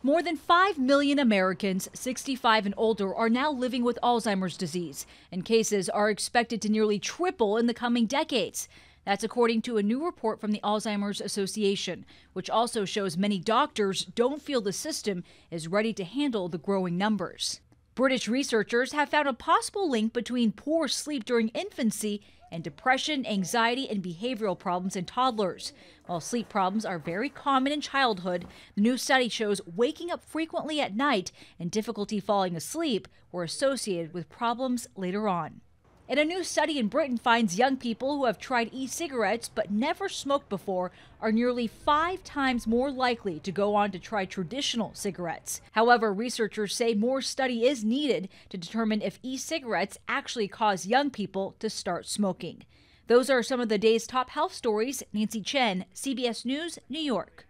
More than 5 million Americans 65 and older are now living with Alzheimer's disease, and cases are expected to nearly triple in the coming decades. That's according to a new report from the Alzheimer's Association, which also shows many doctors don't feel the system is ready to handle the growing numbers. British researchers have found a possible link between poor sleep during infancy and depression, anxiety, and behavioral problems in toddlers. While sleep problems are very common in childhood, the new study shows waking up frequently at night and difficulty falling asleep were associated with problems later on. And a new study in Britain finds young people who have tried e cigarettes but never smoked before are nearly five times more likely to go on to try traditional cigarettes. However, researchers say more study is needed to determine if e cigarettes actually cause young people to start smoking. Those are some of the day's top health stories. Nancy Chen, CBS News, New York.